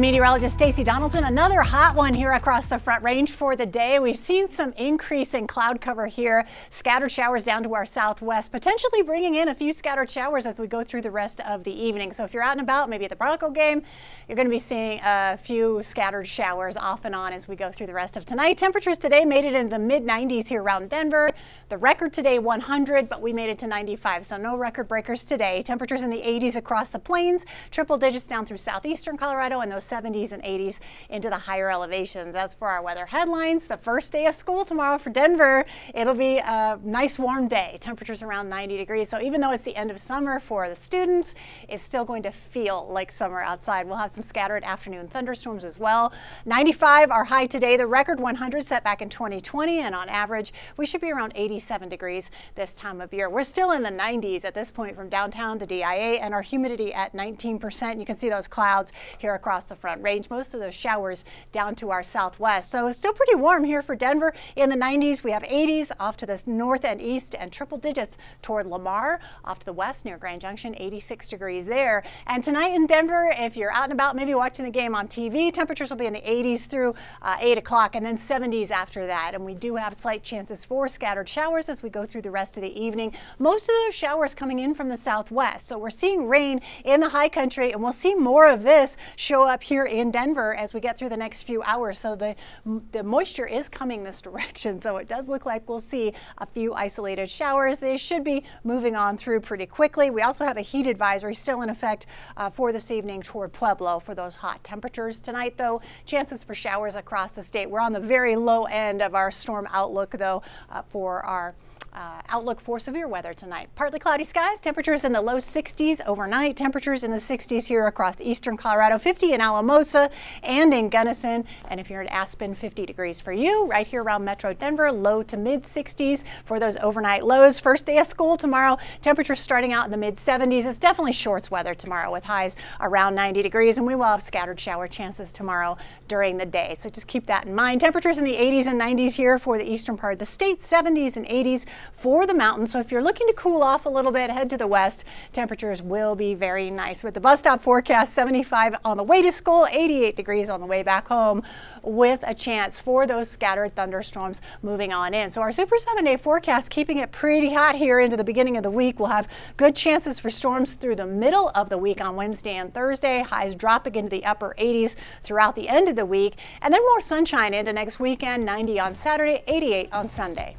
Meteorologist Stacey Donaldson, another hot one here across the front range for the day. We've seen some increase in cloud cover here, scattered showers down to our southwest, potentially bringing in a few scattered showers as we go through the rest of the evening. So if you're out and about, maybe at the Bronco game, you're going to be seeing a few scattered showers off and on as we go through the rest of tonight. Temperatures today made it into the mid 90s here around Denver. The record today 100, but we made it to 95, so no record breakers today. Temperatures in the 80s across the plains, triple digits down through southeastern Colorado and those 70s and 80s into the higher elevations. As for our weather headlines, the first day of school tomorrow for Denver, it'll be a nice warm day. Temperatures around 90 degrees. So even though it's the end of summer for the students, it's still going to feel like summer outside. We'll have some scattered afternoon thunderstorms as well. 95 our high today, the record 100 set back in 2020, and on average, we should be around 87 degrees this time of year. We're still in the 90s at this point from downtown to DIA, and our humidity at 19%. You can see those clouds here across the front range. Most of those showers down to our southwest. So it's still pretty warm here for Denver. In the 90s, we have 80s off to the north and east and triple digits toward Lamar. Off to the west near Grand Junction, 86 degrees there. And tonight in Denver, if you're out and about, maybe watching the game on TV, temperatures will be in the 80s through uh, 8 o'clock and then 70s after that. And we do have slight chances for scattered showers as we go through the rest of the evening. Most of those showers coming in from the southwest. So we're seeing rain in the high country and we'll see more of this show up here in Denver as we get through the next few hours. So the, the moisture is coming this direction. So it does look like we'll see a few isolated showers. They should be moving on through pretty quickly. We also have a heat advisory still in effect uh, for this evening toward Pueblo for those hot temperatures. Tonight, though, chances for showers across the state. We're on the very low end of our storm outlook, though, uh, for our uh, outlook for severe weather tonight. Partly cloudy skies, temperatures in the low 60s overnight, temperatures in the 60s here across eastern Colorado, 50 in Alamosa and in Gunnison. And if you're in Aspen, 50 degrees for you. Right here around Metro Denver, low to mid 60s for those overnight lows. First day of school tomorrow, temperatures starting out in the mid 70s. It's definitely shorts weather tomorrow with highs around 90 degrees, and we will have scattered shower chances tomorrow during the day. So just keep that in mind. Temperatures in the 80s and 90s here for the eastern part of the state, 70s and 80s for the mountains. So if you're looking to cool off a little bit, head to the west. Temperatures will be very nice. With the bus stop forecast, 75 on the way to school, 88 degrees on the way back home, with a chance for those scattered thunderstorms moving on in. So our super seven day forecast keeping it pretty hot here into the beginning of the week. We'll have good chances for storms through the middle of the week on Wednesday and Thursday. Highs dropping into the upper 80s throughout the end of the week, and then more sunshine into next weekend. 90 on Saturday, 88 on Sunday.